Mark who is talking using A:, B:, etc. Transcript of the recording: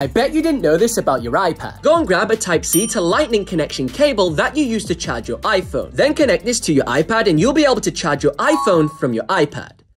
A: I bet you didn't know this about your iPad. Go and grab a Type-C to Lightning connection cable that you use to charge your iPhone. Then connect this to your iPad and you'll be able to charge your iPhone from your iPad.